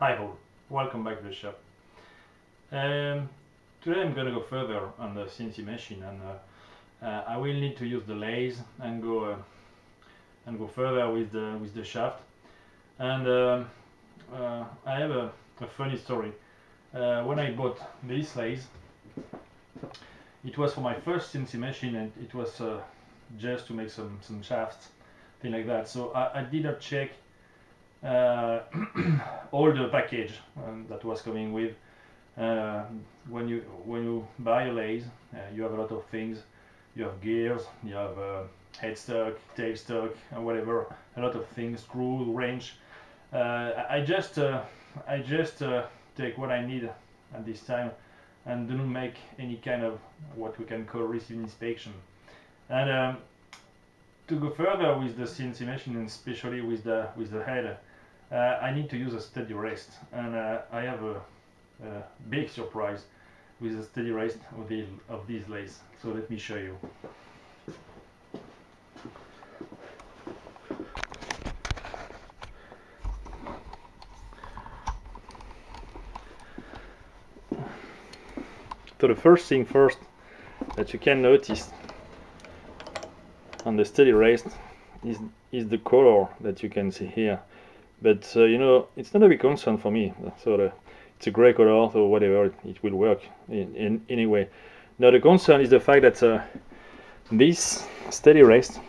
Hi all, welcome back to the shop. Um, today I'm gonna go further on the CNC machine and uh, uh, I will need to use the lathe and go uh, and go further with the with the shaft. And um, uh, I have a, a funny story. Uh, when I bought this lathe, it was for my first CNC machine and it was uh, just to make some some shafts, thing like that. So I, I did not check all the package um, that was coming with. Uh, when you when you buy a lathe, uh, you have a lot of things. You have gears, you have uh, headstock, tailstock, and whatever. A lot of things, screw, wrench. Uh, I just uh, I just uh, take what I need at this time and don't make any kind of what we can call receive inspection. And um, to go further with the CNC machine, and especially with the with the head, uh, I need to use a steady rest, and uh, I have a, a, big surprise with a steady rest of, the, of these lathes. So let me show you. So the first thing first that you can notice on the steady rest is, is the color that you can see here but uh, you know it's not a big concern for me. So the, it's a gray color so whatever it, will work in, in anyway now the concern is the fact that uh, this steady rest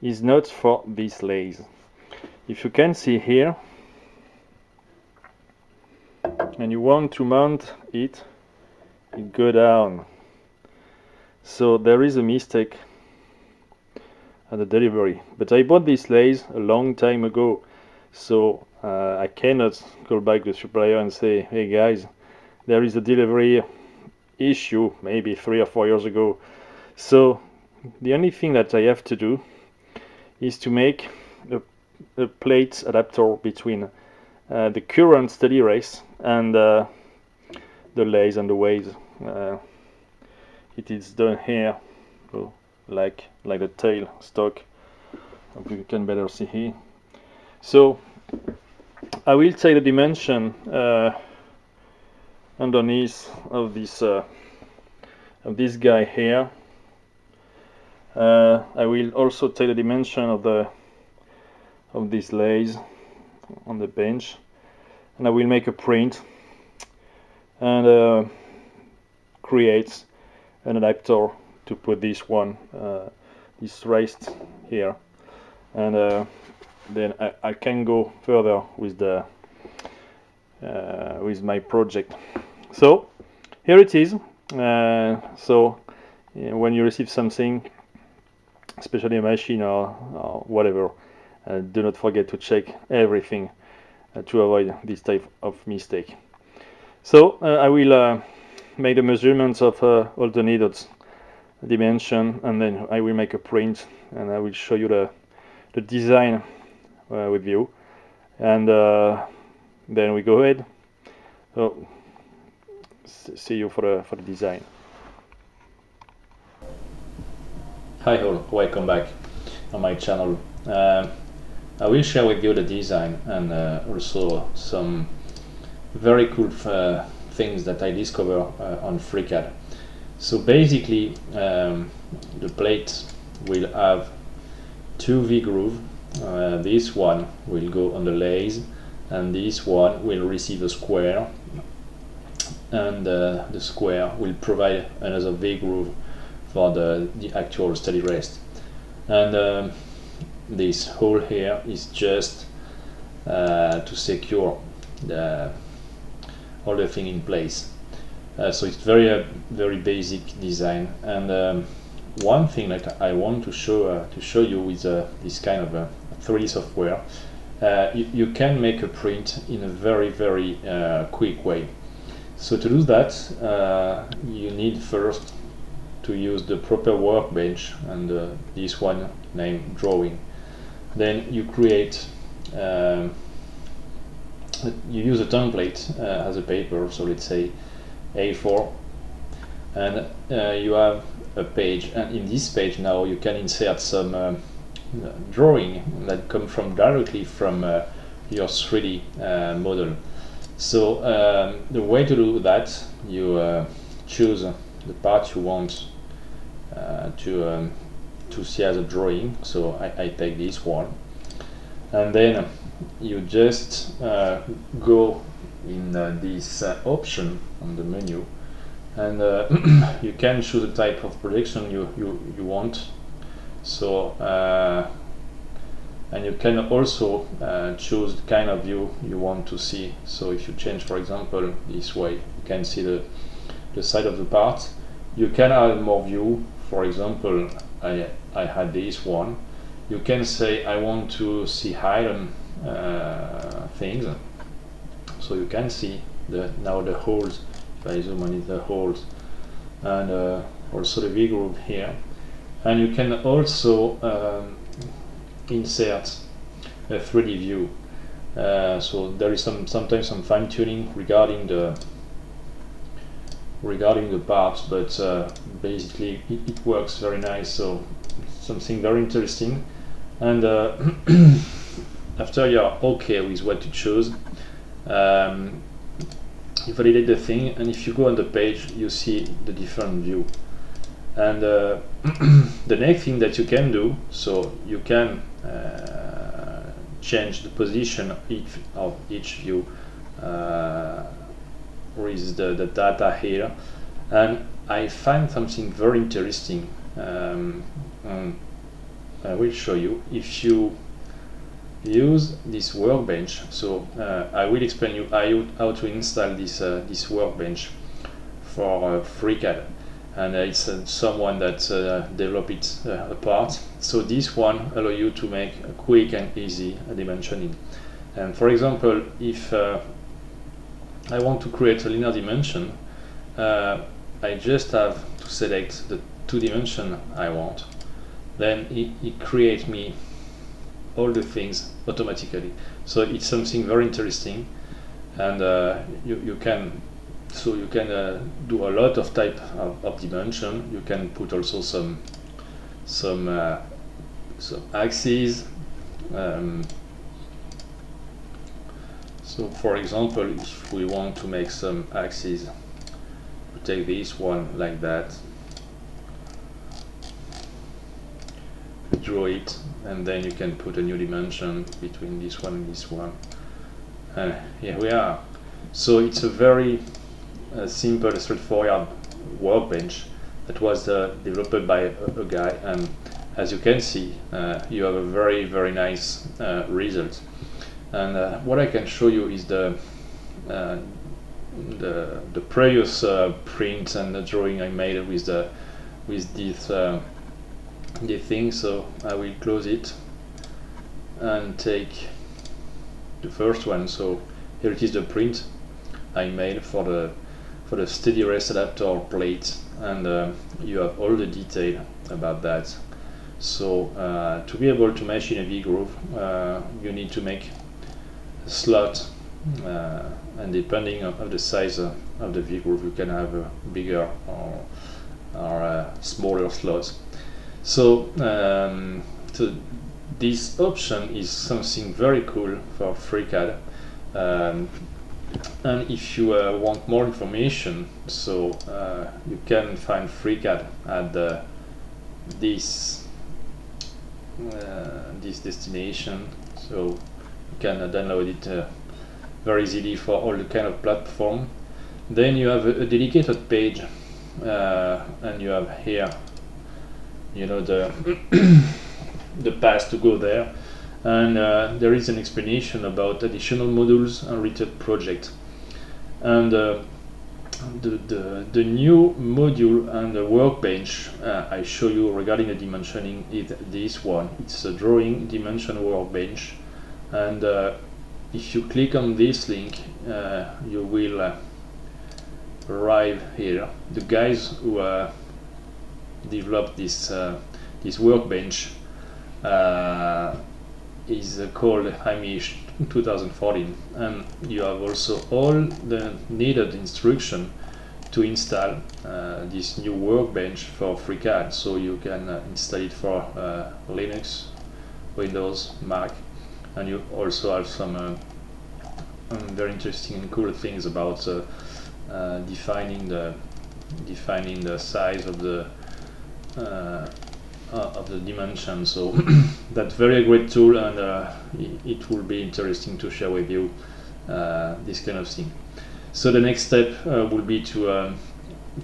is not for this lathe if you can see here and you want to mount it it go down. So there is a mistake at the delivery. But I bought this lathe a long time ago so uh, I cannot call back the supplier and say hey guys there is a delivery issue maybe three or four years ago. So the only thing that I have to do is to make a, a plate adapter between uh, the current steady rest and uh, the lathe and the ways uh, it is done here like like the tail stock. Hope you can better see here so I will take the dimension uh, underneath of this uh, of this guy here. Uh, I will also take the dimension of the of this lathe on the bench, and I will make a print and uh, create an adapter to put this one, uh, this rest here, and uh, then I, I can go further with the uh, with my project. So here it is. Uh, so when you receive something especially a machine or, or whatever uh, do not forget to check everything uh, to avoid this type of mistake. So uh, I will uh, make the measurements of all the needed dimension and then I will make a print and I will show you the the design uh, with you. And uh, then we go ahead. So see you for the, for the design. Hi all. Welcome back on my channel. Uh, I will share with you the design and uh, also some very cool uh, things that I discover uh, on FreeCAD. So basically um, the plate will have two V-groove uh, this one will go on the lathe and this one will receive a square. And uh, the square will provide another V groove for the, the actual steady rest. And um, this hole here is just uh, to secure the all the thing in place. Uh, so it's very uh, very basic design. And um, one thing that I want to show uh, to show you with uh, this kind of 3D software, uh, you, you, can make a print in a very very uh, quick way. So to do that, uh, you need first to use the proper workbench and uh, this one named drawing. Then you create, um, you use a template uh, as a paper, so let's say A4, and uh, you have a page, and in this page now you can insert some drawing that come from directly from uh, your 3D uh, model. So um, the way to do that, you uh, choose the part you want uh, to um, to see as a drawing. So I, I take this one, and then you just uh, go in this option on the menu, and uh, you can choose the type of prediction you you, you want. So uh, and you can also uh, choose the kind of view you want to see. So if you change, for example, this way, you can see the the side of the part. You can add more view. For example, I I had this one. You can say I want to see hidden uh, things. So you can see the now the holes. If I zoom on the holes, and uh, also the V groove here. And you can also um, insert a 3D view. Uh, so there is some sometimes some fine tuning regarding the regarding the parts, but uh, basically it, it, works very nice. So something very interesting. And uh, after you're okay with what to choose, um, you validate the thing, and if you go on the page, you see the different view. And uh, the next thing that you can do, so you can uh, change the position of each, of each view uh, with the, the data here and I find something very interesting um, I will show you if you use this workbench so uh, I will explain you how, to install this uh, this workbench for uh, FreeCAD and it's uh, someone that uh, developed it uh, apart. So this one allow you to make a quick and easy dimensioning. And for example, if I want to create a linear dimension, I just have to select the two dimension I want. Then it, it creates me all the things automatically. So it's something very interesting and uh, you, you can so you can uh, do a lot of type of, of, dimension you can put also some some uh, some axes um, so for example if we want to make some axes we take this one like that draw it and then you can put a new dimension between this one and this one. And here we are. So it's a very a simple, straightforward workbench that was uh, developed by a, a, guy and as you can see uh, you have a very very nice uh, result. And uh, what I can show you is the uh, the, the previous uh, print and the drawing I made with the with this the thing so I will close it and take the first one. So here it is the print I made for the for the steady rest adapter plate and uh, you have all the detail about that. So uh, to be able to mesh in a V-groove uh, you need to make a slot uh, and depending on, on the size of the V-groove you can have a bigger or, or uh, smaller slots so, um, so this option is something very cool for FreeCAD. Um, and if you uh, want more information so uh, you can find FreeCAD at this uh, this destination. So you can download it uh, very easily for all the kind of platform. Then you have a, a dedicated page uh, and you have here you know the the path to go there. And uh, there is an explanation about additional modules and related project and uh, the, the, the new module and the workbench uh, I show you regarding the dimensioning is this one. It's a drawing dimension workbench. And uh, if you click on this link uh, you will uh, arrive here. The guys who developed this this workbench is uh, called Hamish 2014 and you have also all the needed instruction to install uh, this new workbench for FreeCAD. So you can uh, install it for uh, Linux, Windows, Mac and you also have some um, very interesting and cool things about defining the defining the size of the uh, of the dimension. So that's very great tool and uh, it, it, will be interesting to share with you uh, this kind of thing. So the next step will be to um,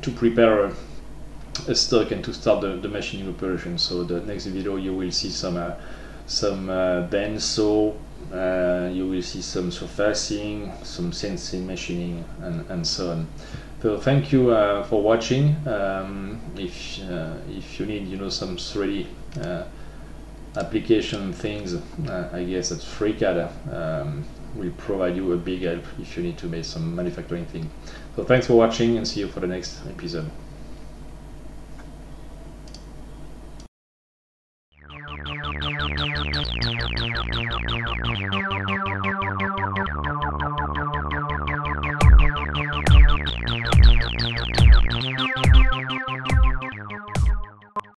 to prepare a, stock and to start the, the machining operation. So the next video you will see some some uh, bandsaw uh, you will see some surfacing, some CNC machining and, and so on. So thank you uh, for watching. Um, if uh, if you need you know some 3D uh, application things, uh, I guess that FreeCAD um, will provide you a big help if you need to make some manufacturing thing. So thanks for watching and see you for the next episode.